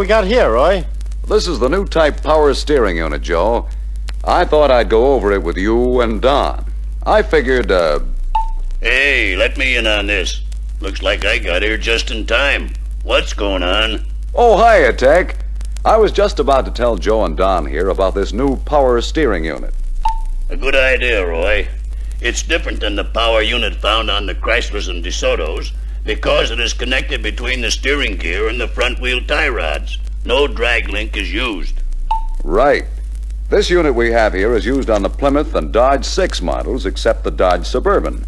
Say, what do we got here, Roy? This is the new type power steering unit, Joe. I thought I'd go over it with you and Don. I figured, uh, Hey, let me in on this. Looks like I got here just in time. What's going on? oh, hi, Tech. I was just about to tell Joe and Don here about this new power steering unit. A good idea, Roy. It's different than the power unit found on the Chryslers and DeSotos because it is connected between the steering gear and the front wheel tie rods. No drag link is used. Right. This unit we have here is used on the Plymouth and Dodge 6 models, except the Dodge Suburban.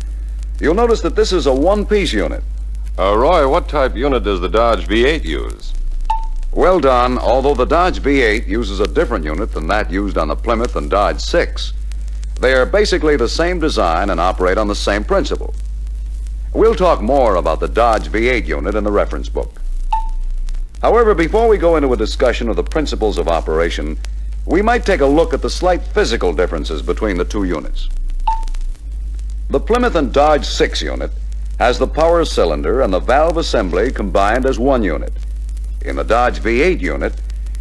You'll notice that this is a one-piece unit. Uh, Roy, what type unit does the Dodge V8 use? Well Don, although the Dodge V8 uses a different unit than that used on the Plymouth and Dodge 6. They are basically the same design and operate on the same principle. We'll talk more about the Dodge V8 unit in the reference book. However, before we go into a discussion of the principles of operation, we might take a look at the slight physical differences between the two units. The Plymouth and Dodge 6 unit has the power cylinder and the valve assembly combined as one unit. In the Dodge V8 unit,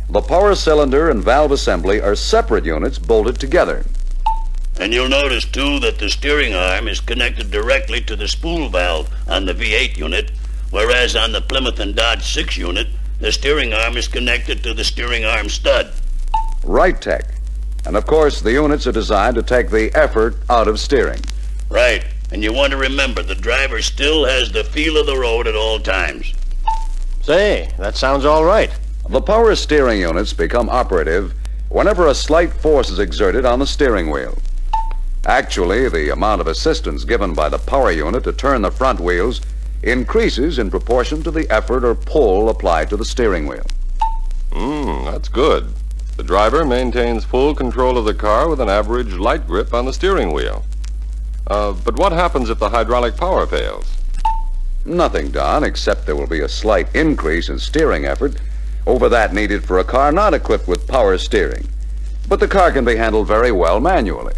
the power cylinder and valve assembly are separate units bolted together. And you'll notice, too, that the steering arm is connected directly to the spool valve on the V8 unit, whereas on the Plymouth and Dodge 6 unit, the steering arm is connected to the steering arm stud. Right, Tech. And of course, the units are designed to take the effort out of steering. Right. And you want to remember the driver still has the feel of the road at all times. Say, that sounds all right. The power steering units become operative whenever a slight force is exerted on the steering wheel. Actually, the amount of assistance given by the power unit to turn the front wheels increases in proportion to the effort or pull applied to the steering wheel. Hmm, that's good. The driver maintains full control of the car with an average light grip on the steering wheel. Uh, but what happens if the hydraulic power fails? Nothing, Don, except there will be a slight increase in steering effort over that needed for a car not equipped with power steering. But the car can be handled very well manually.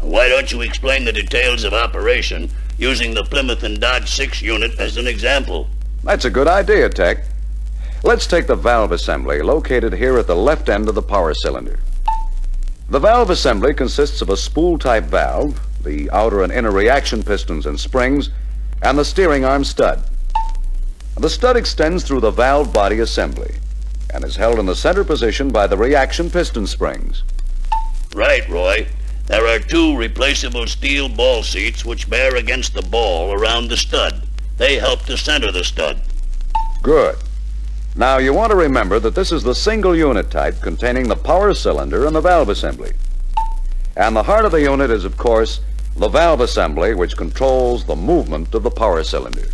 Why don't you explain the details of operation using the Plymouth and Dodge 6 unit as an example? That's a good idea, Tech. Let's take the valve assembly located here at the left end of the power cylinder. The valve assembly consists of a spool-type valve, the outer and inner reaction pistons and springs, and the steering arm stud. The stud extends through the valve body assembly and is held in the center position by the reaction piston springs. Right, Roy. There are two replaceable steel ball seats which bear against the ball around the stud. They help to center the stud. Good. Now, you want to remember that this is the single unit type containing the power cylinder and the valve assembly. And the heart of the unit is, of course, the valve assembly, which controls the movement of the power cylinder.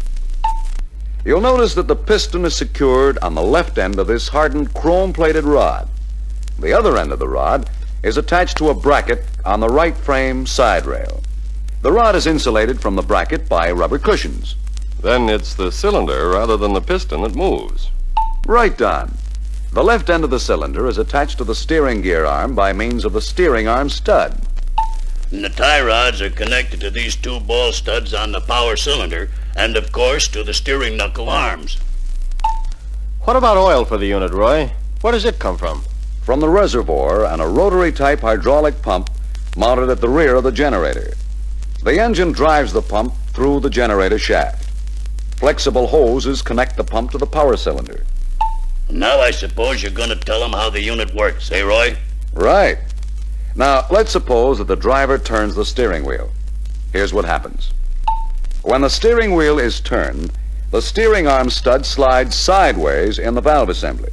You'll notice that the piston is secured on the left end of this hardened chrome-plated rod. The other end of the rod is attached to a bracket on the right frame side rail. The rod is insulated from the bracket by rubber cushions. Then it's the cylinder rather than the piston that moves. Right, Don. The left end of the cylinder is attached to the steering gear arm by means of the steering arm stud. And the tie rods are connected to these two ball studs on the power cylinder, and of course to the steering knuckle arms. What about oil for the unit, Roy? Where does it come from? From the reservoir and a rotary type hydraulic pump mounted at the rear of the generator. The engine drives the pump through the generator shaft. Flexible hoses connect the pump to the power cylinder. Now I suppose you're going to tell them how the unit works, eh, Roy? Right. Now, let's suppose that the driver turns the steering wheel. Here's what happens. When the steering wheel is turned, the steering arm stud slides sideways in the valve assembly.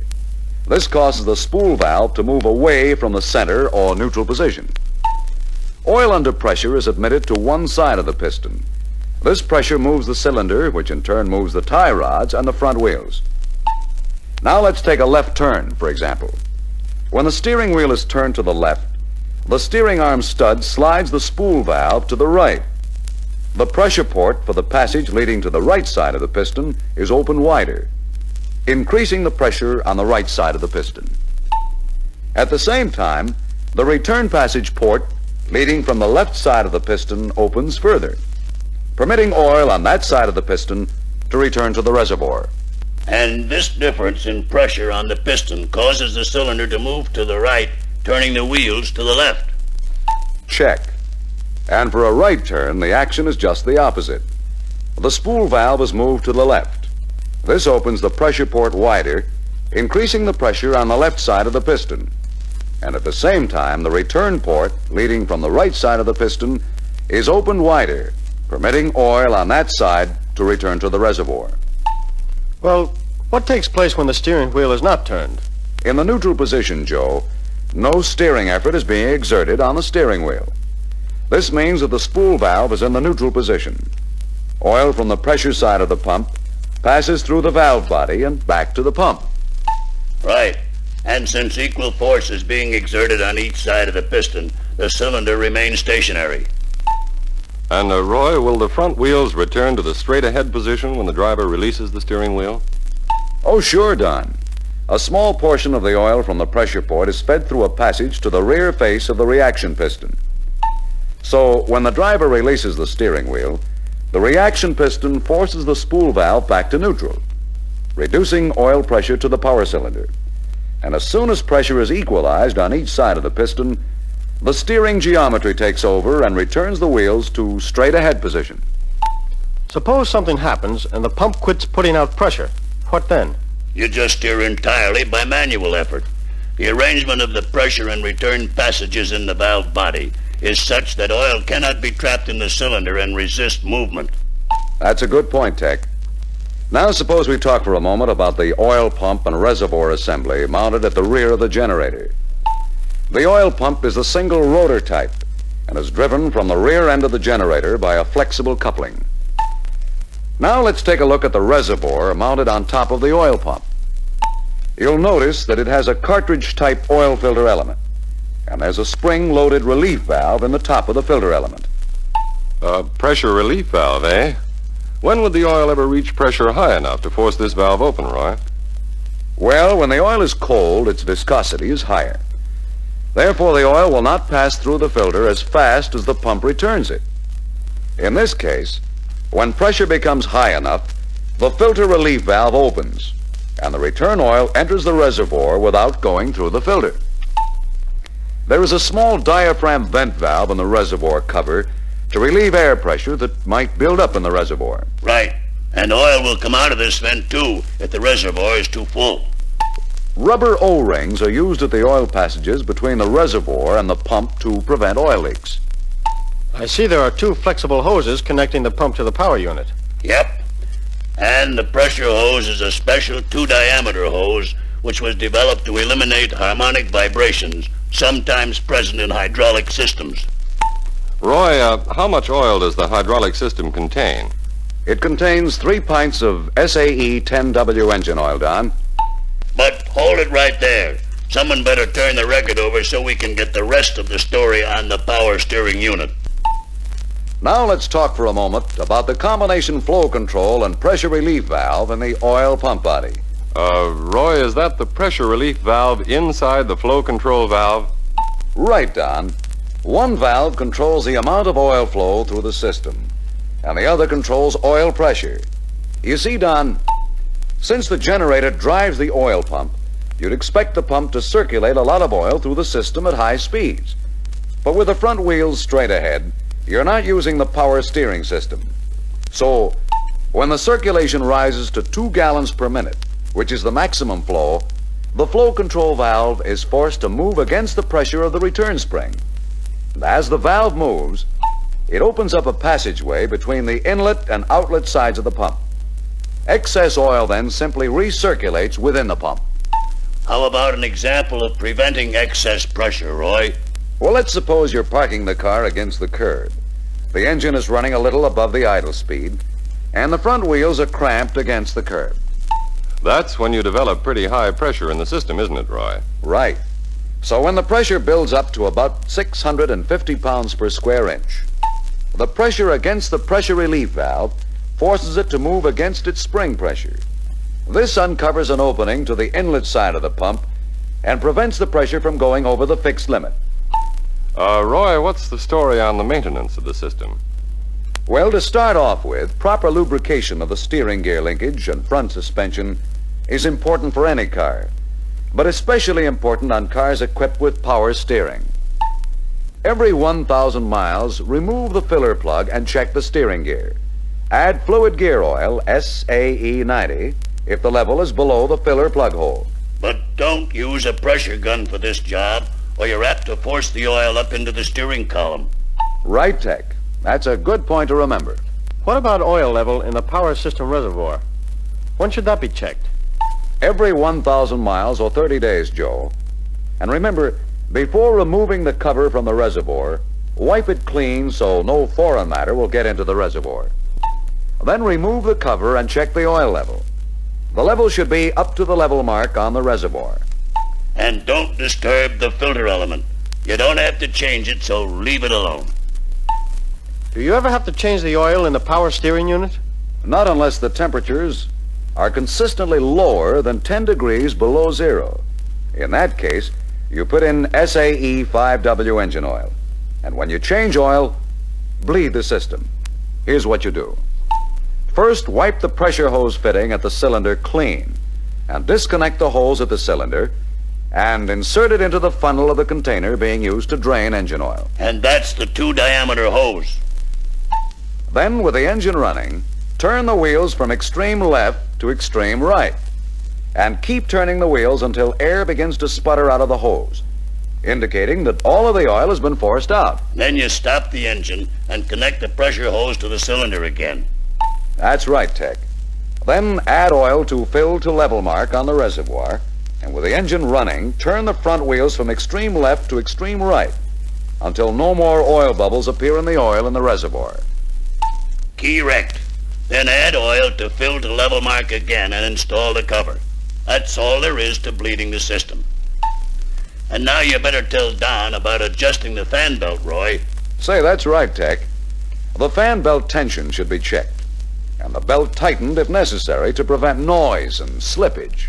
This causes the spool valve to move away from the center or neutral position. Oil under pressure is admitted to one side of the piston. This pressure moves the cylinder, which in turn moves the tie rods and the front wheels. Now let's take a left turn, for example. When the steering wheel is turned to the left, the steering arm stud slides the spool valve to the right. The pressure port for the passage leading to the right side of the piston is open wider, increasing the pressure on the right side of the piston. At the same time, the return passage port leading from the left side of the piston opens further, permitting oil on that side of the piston to return to the reservoir. And this difference in pressure on the piston causes the cylinder to move to the right, turning the wheels to the left. Check. And for a right turn, the action is just the opposite. The spool valve is moved to the left. This opens the pressure port wider, increasing the pressure on the left side of the piston. And at the same time, the return port, leading from the right side of the piston, is opened wider, permitting oil on that side to return to the reservoir. Well, what takes place when the steering wheel is not turned? In the neutral position, Joe, no steering effort is being exerted on the steering wheel. This means that the spool valve is in the neutral position. Oil from the pressure side of the pump passes through the valve body and back to the pump. Right. And since equal force is being exerted on each side of the piston, the cylinder remains stationary. And, uh, Roy, will the front wheels return to the straight ahead position when the driver releases the steering wheel? Oh, sure, Don. A small portion of the oil from the pressure port is fed through a passage to the rear face of the reaction piston. So, when the driver releases the steering wheel, the reaction piston forces the spool valve back to neutral, reducing oil pressure to the power cylinder. And as soon as pressure is equalized on each side of the piston, the steering geometry takes over and returns the wheels to straight ahead position. Suppose something happens and the pump quits putting out pressure. What then? You just steer entirely by manual effort. The arrangement of the pressure and return passages in the valve body is such that oil cannot be trapped in the cylinder and resist movement. That's a good point, Tech. Now suppose we talk for a moment about the oil pump and reservoir assembly mounted at the rear of the generator. The oil pump is a single rotor type and is driven from the rear end of the generator by a flexible coupling. Now let's take a look at the reservoir mounted on top of the oil pump. You'll notice that it has a cartridge type oil filter element and there's a spring-loaded relief valve in the top of the filter element. A pressure relief valve, eh? When would the oil ever reach pressure high enough to force this valve open, Roy? Well, when the oil is cold, its viscosity is higher. Therefore, the oil will not pass through the filter as fast as the pump returns it. In this case, when pressure becomes high enough, the filter relief valve opens, and the return oil enters the reservoir without going through the filter. There is a small diaphragm vent valve in the reservoir cover to relieve air pressure that might build up in the reservoir. Right. And oil will come out of this vent too if the reservoir is too full. Rubber O-rings are used at the oil passages between the reservoir and the pump to prevent oil leaks. I see there are two flexible hoses connecting the pump to the power unit. Yep. And the pressure hose is a special two-diameter hose which was developed to eliminate harmonic vibrations sometimes present in hydraulic systems. Roy, uh, how much oil does the hydraulic system contain? It contains three pints of SAE 10W engine oil, Don. But hold it right there. Someone better turn the record over so we can get the rest of the story on the power steering unit. Now let's talk for a moment about the combination flow control and pressure relief valve in the oil pump body. Uh, Roy, is that the pressure relief valve inside the flow control valve? Right, Don. One valve controls the amount of oil flow through the system, and the other controls oil pressure. You see, Don, since the generator drives the oil pump, you'd expect the pump to circulate a lot of oil through the system at high speeds. But with the front wheels straight ahead, you're not using the power steering system. So, when the circulation rises to two gallons per minute, which is the maximum flow, the flow control valve is forced to move against the pressure of the return spring. And as the valve moves, it opens up a passageway between the inlet and outlet sides of the pump. Excess oil then simply recirculates within the pump. How about an example of preventing excess pressure, Roy? Well, let's suppose you're parking the car against the curb. The engine is running a little above the idle speed, and the front wheels are cramped against the curb. That's when you develop pretty high pressure in the system, isn't it, Roy? Right. So when the pressure builds up to about 650 pounds per square inch, the pressure against the pressure relief valve forces it to move against its spring pressure. This uncovers an opening to the inlet side of the pump and prevents the pressure from going over the fixed limit. Uh, Roy, what's the story on the maintenance of the system? Well, to start off with, proper lubrication of the steering gear linkage and front suspension is important for any car, but especially important on cars equipped with power steering. Every 1,000 miles, remove the filler plug and check the steering gear. Add fluid gear oil, SAE 90, if the level is below the filler plug hole. But don't use a pressure gun for this job, or you're apt to force the oil up into the steering column. Right, Tech. That's a good point to remember. What about oil level in the power system reservoir? When should that be checked? Every 1,000 miles or 30 days, Joe. And remember, before removing the cover from the reservoir, wipe it clean so no foreign matter will get into the reservoir. Then remove the cover and check the oil level. The level should be up to the level mark on the reservoir. And don't disturb the filter element. You don't have to change it, so leave it alone. Do you ever have to change the oil in the power steering unit? Not unless the temperatures are consistently lower than 10 degrees below zero. In that case, you put in SAE 5W engine oil. And when you change oil, bleed the system. Here's what you do. First, wipe the pressure hose fitting at the cylinder clean and disconnect the hose at the cylinder and insert it into the funnel of the container being used to drain engine oil. And that's the two diameter hose. Then, with the engine running, turn the wheels from extreme left to extreme right and keep turning the wheels until air begins to sputter out of the hose, indicating that all of the oil has been forced out. Then you stop the engine and connect the pressure hose to the cylinder again. That's right, Tech. Then add oil to fill to level mark on the reservoir, and with the engine running, turn the front wheels from extreme left to extreme right until no more oil bubbles appear in the oil in the reservoir. Correct. Then add oil to fill to level mark again and install the cover. That's all there is to bleeding the system. And now you better tell Don about adjusting the fan belt, Roy. Say, that's right, Tech. The fan belt tension should be checked, and the belt tightened if necessary to prevent noise and slippage.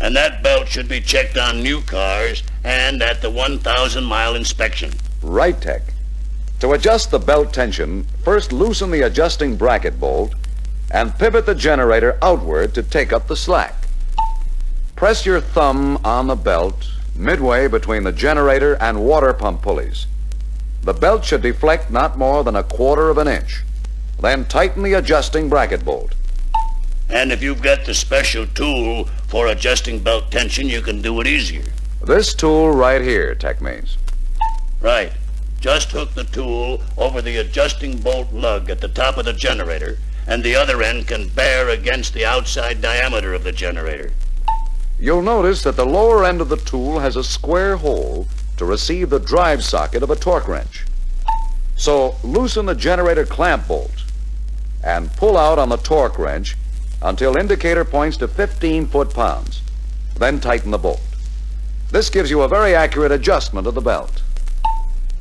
And that belt should be checked on new cars and at the 1,000 mile inspection. Right, Tech. To adjust the belt tension, first loosen the adjusting bracket bolt and pivot the generator outward to take up the slack. Press your thumb on the belt midway between the generator and water pump pulleys. The belt should deflect not more than a quarter of an inch. Then tighten the adjusting bracket bolt. And if you've got the special tool for adjusting belt tension, you can do it easier. This tool right here, Tech means. Right. Just hook the tool over the adjusting bolt lug at the top of the generator, and the other end can bear against the outside diameter of the generator. You'll notice that the lower end of the tool has a square hole to receive the drive socket of a torque wrench. So loosen the generator clamp bolt and pull out on the torque wrench until indicator points to 15 foot-pounds. Then tighten the bolt. This gives you a very accurate adjustment of the belt.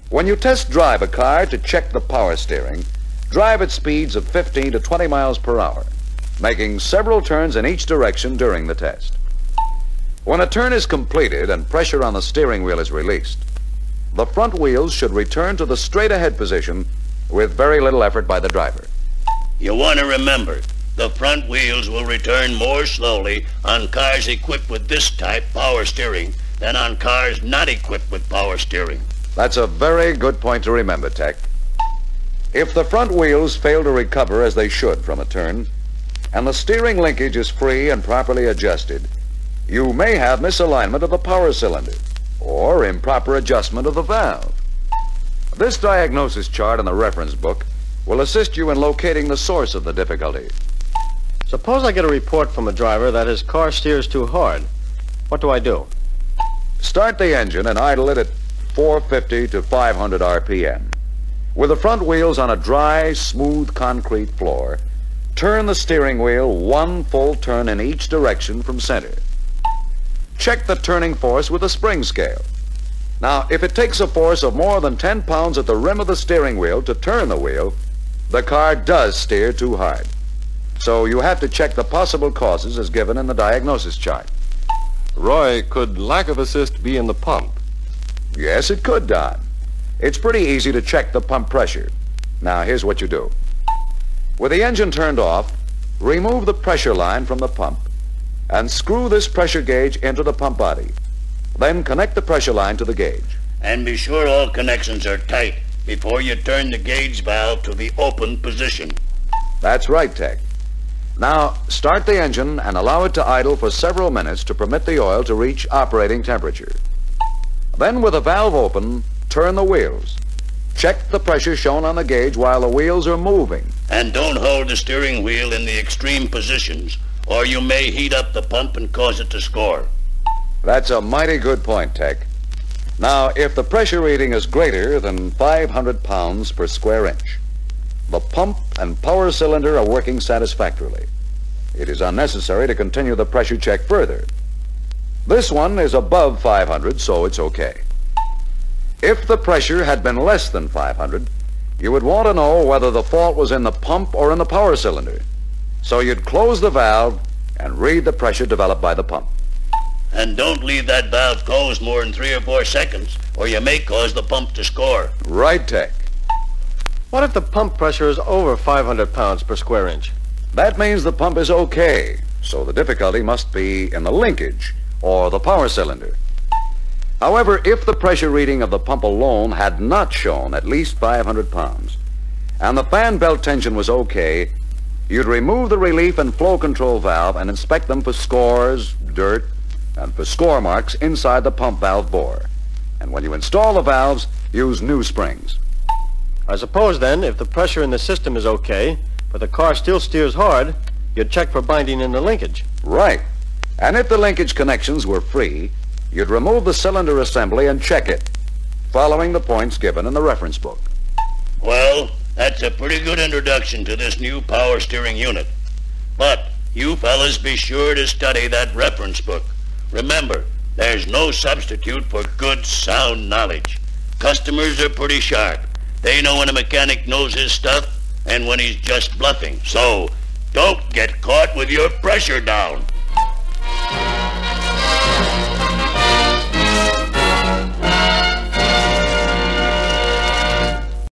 When you test drive a car to check the power steering, drive at speeds of 15 to 20 miles per hour, making several turns in each direction during the test. When a turn is completed and pressure on the steering wheel is released, the front wheels should return to the straight ahead position with very little effort by the driver. You want to remember, the front wheels will return more slowly on cars equipped with this type power steering than on cars not equipped with power steering. That's a very good point to remember, Tech. If the front wheels fail to recover as they should from a turn, and the steering linkage is free and properly adjusted, you may have misalignment of the power cylinder or improper adjustment of the valve. This diagnosis chart in the reference book will assist you in locating the source of the difficulty. Suppose I get a report from a driver that his car steers too hard. What do I do? Start the engine and idle it at 450 to 500 RPM. With the front wheels on a dry, smooth concrete floor, turn the steering wheel one full turn in each direction from center. Check the turning force with a spring scale. Now, if it takes a force of more than 10 pounds at the rim of the steering wheel to turn the wheel, the car does steer too hard. So you have to check the possible causes as given in the diagnosis chart. Roy, could lack of assist be in the pump? Yes, it could, Don. It's pretty easy to check the pump pressure. Now, here's what you do. With the engine turned off, remove the pressure line from the pump and screw this pressure gauge into the pump body. Then connect the pressure line to the gauge. And be sure all connections are tight before you turn the gauge valve to the open position. That's right, Tech. Now, start the engine and allow it to idle for several minutes to permit the oil to reach operating temperature. Then, with the valve open, turn the wheels. Check the pressure shown on the gauge while the wheels are moving. And don't hold the steering wheel in the extreme positions, or you may heat up the pump and cause it to score. That's a mighty good point, Tech. Now, if the pressure reading is greater than 500 pounds per square inch, the pump and power cylinder are working satisfactorily. It is unnecessary to continue the pressure check further. This one is above 500, so it's okay. If the pressure had been less than 500, you would want to know whether the fault was in the pump or in the power cylinder. So you'd close the valve and read the pressure developed by the pump. And don't leave that valve closed more than three or four seconds, or you may cause the pump to score. Right, Tech. What if the pump pressure is over 500 pounds per square inch? That means the pump is okay, so the difficulty must be in the linkage or the power cylinder. However, if the pressure reading of the pump alone had not shown at least 500 pounds, and the fan belt tension was okay, you'd remove the relief and flow control valve and inspect them for scores, dirt, and for score marks inside the pump valve bore. And when you install the valves, use new springs. I suppose then, if the pressure in the system is okay, but the car still steers hard, you'd check for binding in the linkage. Right. And if the linkage connections were free, you'd remove the cylinder assembly and check it, following the points given in the reference book. Well, that's a pretty good introduction to this new power steering unit. But you fellas be sure to study that reference book. Remember, there's no substitute for good, sound knowledge. Customers are pretty sharp. They know when a mechanic knows his stuff and when he's just bluffing. So, don't get caught with your pressure down.